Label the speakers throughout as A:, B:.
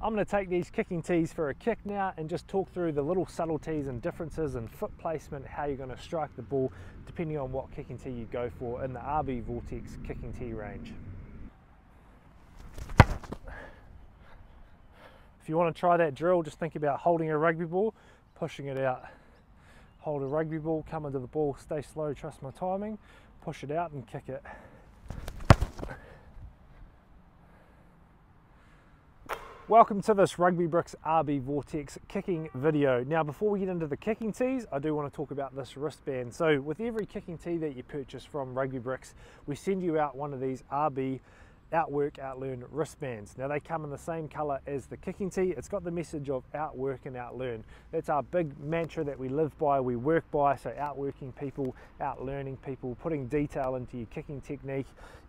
A: I'm going to take these kicking tees for a kick now and just talk through the little subtleties and differences in foot placement, how you're going to strike the ball depending on what kicking tee you go for in the RB Vortex kicking tee range. If you want to try that drill, just think about holding a rugby ball, pushing it out. Hold a rugby ball, come into the ball, stay slow, trust my timing, push it out and kick it. Welcome to this Rugby Bricks RB Vortex kicking video. Now before we get into the kicking tees, I do want to talk about this wristband. So with every kicking tee that you purchase from Rugby Bricks, we send you out one of these RB Outwork, Outlearn wristbands. Now they come in the same color as the kicking tee. It's got the message of outwork and outlearn. That's our big mantra that we live by, we work by. So outworking people, outlearning people, putting detail into your kicking technique,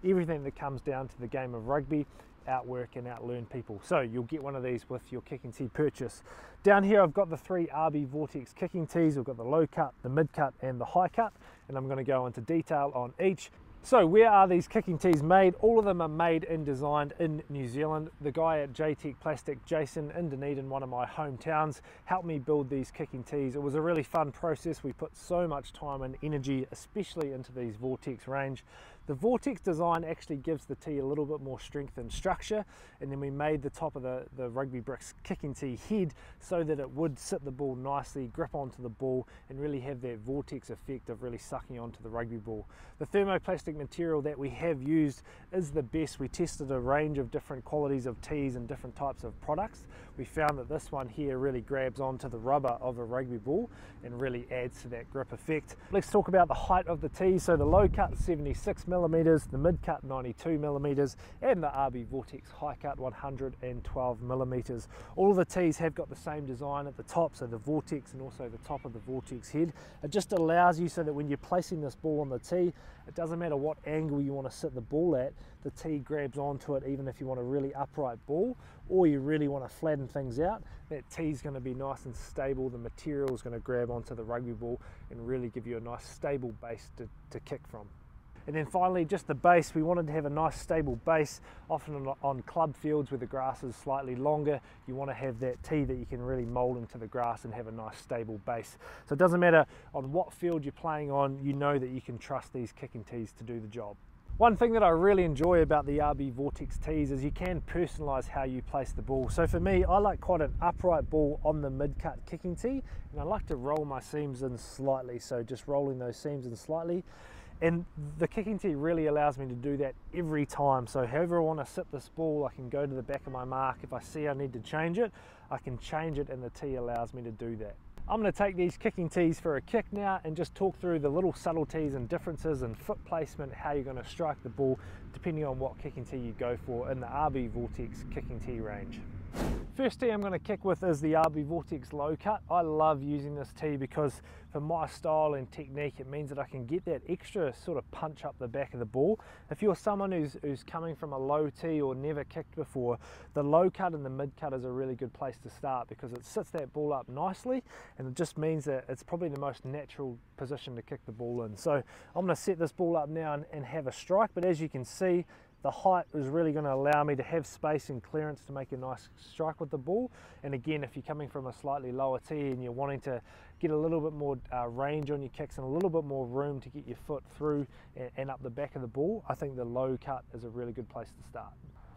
A: everything that comes down to the game of rugby outwork and outlearn people. So you'll get one of these with your kicking tee purchase. Down here I've got the three RB Vortex kicking tees. We've got the low cut, the mid cut and the high cut and I'm going to go into detail on each. So where are these kicking tees made? All of them are made and designed in New Zealand. The guy at JTech Plastic, Jason in Dunedin, one of my hometowns, helped me build these kicking tees. It was a really fun process. We put so much time and energy, especially into these Vortex range. The Vortex design actually gives the tee a little bit more strength and structure and then we made the top of the, the Rugby Bricks kicking tee head so that it would sit the ball nicely, grip onto the ball and really have that Vortex effect of really sucking onto the rugby ball. The thermoplastic material that we have used is the best. We tested a range of different qualities of tees and different types of products. We found that this one here really grabs onto the rubber of a rugby ball and really adds to that grip effect. Let's talk about the height of the tee. So the low cut 76 mm millimeters, the mid cut 92 millimeters, and the RB Vortex high cut 112 millimeters. All of the tees have got the same design at the top, so the Vortex and also the top of the Vortex head. It just allows you so that when you're placing this ball on the tee, it doesn't matter what angle you want to sit the ball at, the tee grabs onto it even if you want a really upright ball or you really want to flatten things out, that tee is going to be nice and stable. The material is going to grab onto the rugby ball and really give you a nice stable base to, to kick from. And then finally, just the base, we wanted to have a nice stable base. Often on, club fields where the grass is slightly longer, you want to have that tee that you can really mold into the grass and have a nice stable base. So it doesn't matter on what field you're playing on, you know that you can trust these kicking tees to do the job. One thing that I really enjoy about the RB Vortex tees is you can personalize how you place the ball. So for me, I like quite an upright ball on the mid-cut kicking tee, and I like to roll my seams in slightly. So just rolling those seams in slightly. And the kicking tee really allows me to do that every time. So however I want to sit this ball, I can go to the back of my mark. If I see I need to change it, I can change it and the tee allows me to do that. I'm going to take these kicking tees for a kick now and just talk through the little subtleties and differences in foot placement, how you're going to strike the ball depending on what kicking tee you go for in the RB Vortex kicking tee range. First tee I'm going to kick with is the RB Vortex Low Cut. I love using this tee because for my style and technique it means that I can get that extra sort of punch up the back of the ball. If you're someone who's, who's coming from a low tee or never kicked before, the low cut and the mid cut is a really good place to start because it sits that ball up nicely and it just means that it's probably the most natural position to kick the ball in. So I'm going to set this ball up now and, and have a strike but as you can see the height is really going to allow me to have space and clearance to make a nice strike with the ball. And again, if you're coming from a slightly lower tee and you're wanting to get a little bit more uh, range on your kicks and a little bit more room to get your foot through and, and up the back of the ball, I think the low cut is a really good place to start.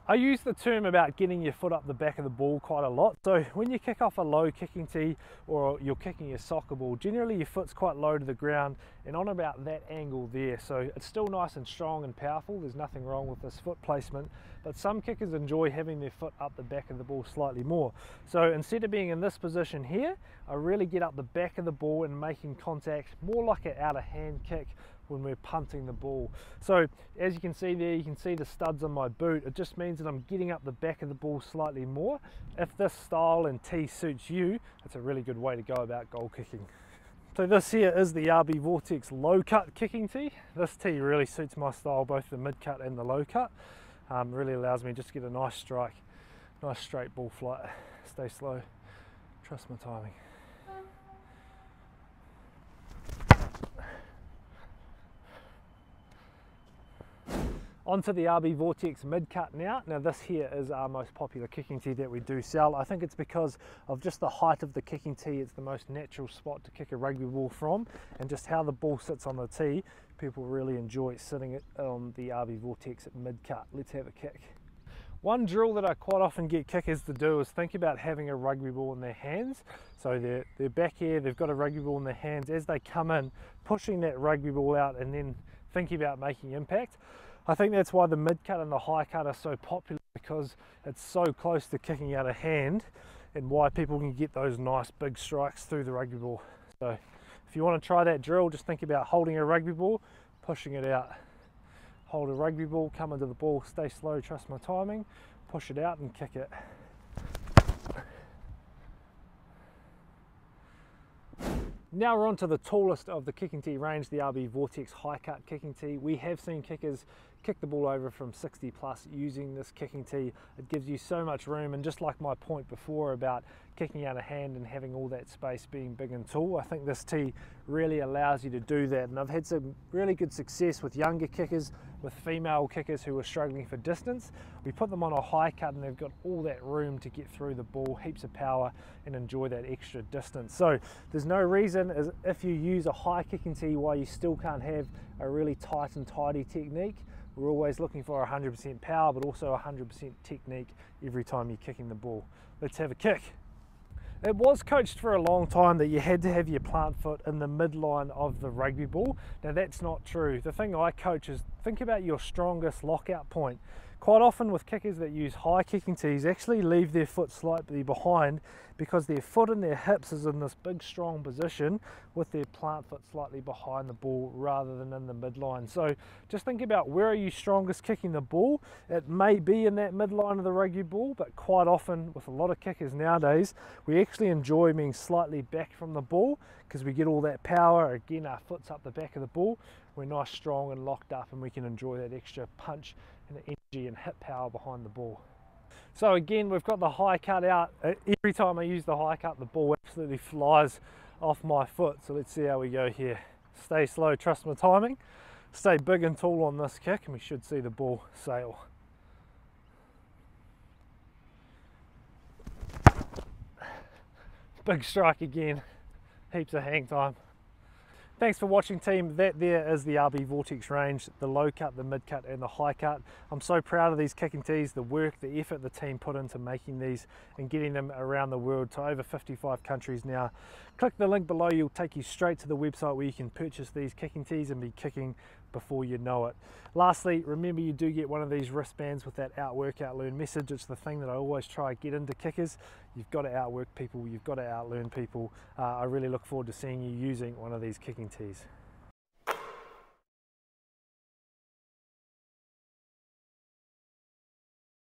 A: I use the term about getting your foot up the back of the ball quite a lot. So when you kick off a low kicking tee or you're kicking your soccer ball, generally your foot's quite low to the ground and on about that angle there. So it's still nice and strong and powerful. There's nothing wrong with this foot placement, but some kickers enjoy having their foot up the back of the ball slightly more. So instead of being in this position here, I really get up the back of the ball and making contact more like an out of hand kick when we're punting the ball. So as you can see there, you can see the studs on my boot. It just means that I'm getting up the back of the ball slightly more. If this style and tee suits you, it's a really good way to go about goal kicking. So this here is the RB Vortex low cut kicking tee. This tee really suits my style, both the mid cut and the low cut. Um, really allows me just to get a nice strike, nice straight ball flight. Stay slow, trust my timing. Onto the RB Vortex mid cut now. Now this here is our most popular kicking tee that we do sell. I think it's because of just the height of the kicking tee. It's the most natural spot to kick a rugby ball from and just how the ball sits on the tee. People really enjoy sitting it on the RB Vortex at mid cut. Let's have a kick. One drill that I quite often get kickers to do is think about having a rugby ball in their hands. So they're, they're back here, they've got a rugby ball in their hands. As they come in, pushing that rugby ball out and then thinking about making impact. I think that's why the mid cut and the high cut are so popular because it's so close to kicking out of hand and why people can get those nice big strikes through the rugby ball. So if you want to try that drill, just think about holding a rugby ball, pushing it out. Hold a rugby ball, come into the ball, stay slow, trust my timing, push it out and kick it. Now we're on to the tallest of the kicking tee range, the RB Vortex High Cut kicking tee. We have seen kickers kick the ball over from 60 plus using this kicking tee. It gives you so much room and just like my point before about kicking out a hand and having all that space being big and tall, I think this tee really allows you to do that. And I've had some really good success with younger kickers, with female kickers who are struggling for distance. We put them on a high cut and they've got all that room to get through the ball, heaps of power and enjoy that extra distance. So there's no reason as if you use a high kicking tee why you still can't have a really tight and tidy technique. We're always looking for 100% power, but also 100% technique every time you're kicking the ball. Let's have a kick. It was coached for a long time that you had to have your plant foot in the midline of the rugby ball. Now that's not true. The thing I coach is think about your strongest lockout point. Quite often with kickers that use high kicking tees actually leave their foot slightly behind because their foot and their hips is in this big strong position with their plant foot slightly behind the ball rather than in the midline. So just think about where are you strongest kicking the ball. It may be in that midline of the rugby ball but quite often with a lot of kickers nowadays we actually enjoy being slightly back from the ball because we get all that power. Again our foot's up the back of the ball. We're nice strong and locked up and we can enjoy that extra punch and energy and hit power behind the ball. So again, we've got the high cut out. Uh, every time I use the high cut, the ball absolutely flies off my foot. So let's see how we go here. Stay slow, trust my timing. Stay big and tall on this kick and we should see the ball sail. Big strike again, heaps of hang time. Thanks for watching team. That there is the RB Vortex range, the low cut, the mid cut and the high cut. I'm so proud of these kicking tees, the work, the effort the team put into making these and getting them around the world to over 55 countries now. Click the link below, you'll take you straight to the website where you can purchase these kicking tees and be kicking before you know it. Lastly, remember you do get one of these wristbands with that outwork, outlearn message. It's the thing that I always try to get into kickers. You've got to outwork people, you've got to outlearn people. Uh, I really look forward to seeing you using one of these kicking tees.